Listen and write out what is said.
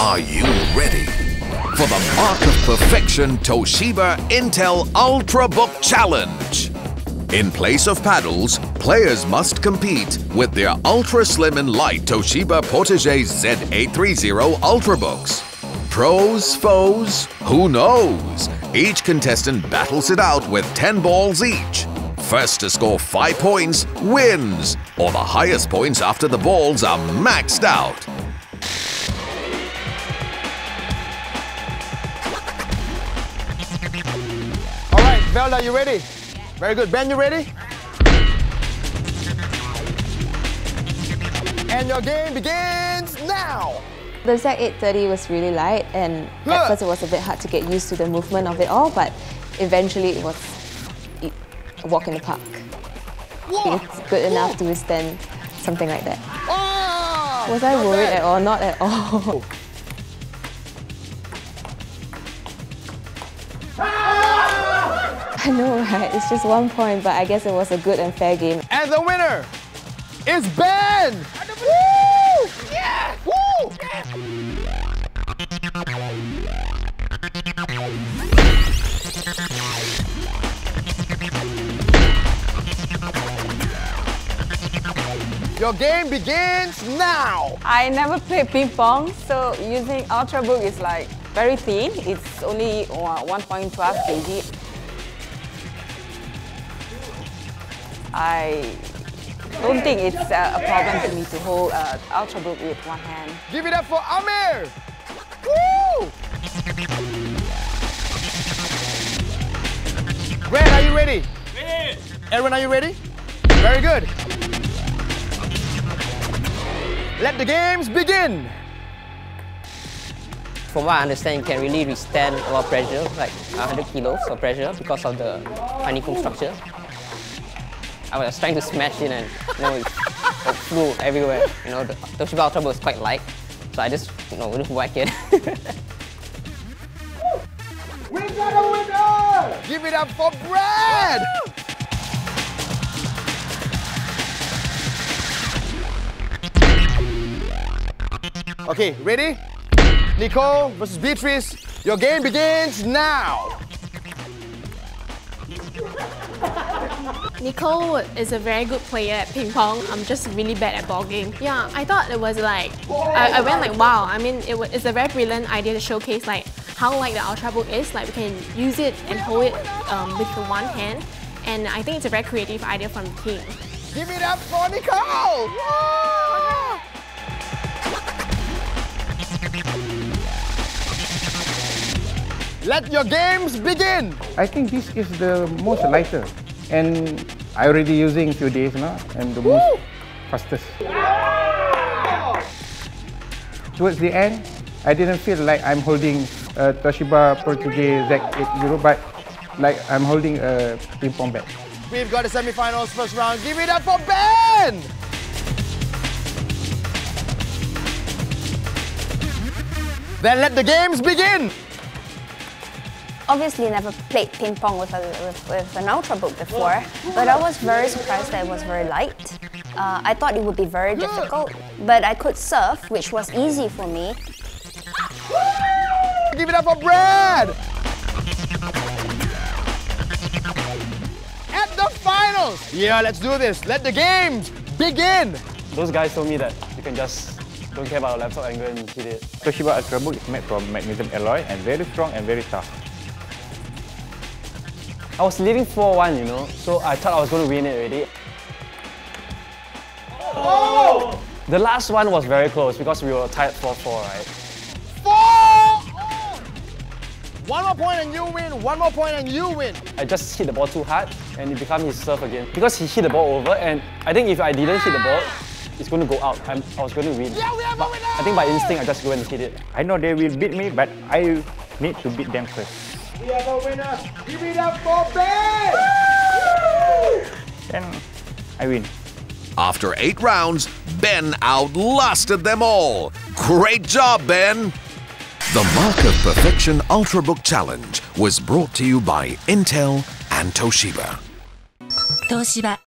Are you ready for the Mark of Perfection Toshiba Intel Ultrabook Challenge? In place of paddles, players must compete with their ultra slim and light Toshiba Portege Z830 Ultrabooks. Pros, foes, who knows? Each contestant battles it out with 10 balls each. First to score 5 points wins, or the highest points after the balls are maxed out. Velda, you ready? Very good. Ben, you ready? And your game begins now. The Z830 was really light and at first it was a bit hard to get used to the movement of it all, but eventually it was a walk in the park. It's good enough to withstand something like that. Oh, Was I worried bad. at all? Not at all. I know, right? It's just one point, but I guess it was a good and fair game. And the winner is Ben! Woo! Yeah! Woo! Your game begins now! I never played ping pong, so using Ultrabook is like very thin. It's only uh, 1.12 kg. I don't think it's uh, a problem for me to hold uh, Ultrabook with one hand. Give it up for Amir! Woo! Ren, are you ready? Ready! Aaron, are you ready? Very good. Let the games begin! From what I understand, you can really withstand a lot of pressure, like 100 kilos of pressure because of the honeycomb structure. I was trying to smash it and you know, it, it flew everywhere. You know, the Toshiba Ultra was quite light, so I just you know, just whack it. We got a winner! Give it up for Brad! Okay, ready? Nicole versus Beatrice. Your game begins now. Nicole is a very good player at ping pong. I'm just really bad at ball game. Yeah, I thought it was like I, I went like wow. I mean, it was, it's a very brilliant idea to showcase like how like the Ultrabook is. Like we can use it and hold it um, with the one hand, and I think it's a very creative idea from the team. Give it up for Nicole! Woo! Let your games begin! I think this is the most lighter and I already using few days now and the most fastest. Towards the end, I didn't feel like I'm holding a Toshiba Portege Z80 but like I'm holding a ping pong bat. We've got the semi-finals first round. Give it up for Ben! Then let the games begin! Obviously never played ping pong with, a, with, with an ultrabook before, but I was very surprised that it was very light. Uh, I thought it would be very difficult, but I could surf, which was easy for me. Give it up for Brad! At the finals! Yeah, let's do this. Let the games begin! Those guys told me that you can just don't care about your laptop and go and hit it. Toshiba Ultrabook is made from magnesium alloy and very strong and very tough. I was leading 4-1, you know, so I thought I was going to win it already. Oh! The last one was very close because we were tied 4-4, right? Four! Oh! One more point and you win. One more point and you win. I just hit the ball too hard and it became his serve again. Because he hit the ball over and I think if I didn't hit the ball, it's going to go out. I'm, I was going to win. Yeah, we have a But winner! I think by instinct, I just go and hit it. I know they will beat me but I need to beat them first. We have a winner. Give it up for Ben! Then I win. After eight rounds, Ben outlasted them all. Great job, Ben! The Mark of Perfection Ultrabook Challenge was brought to you by Intel and Toshiba. 東芝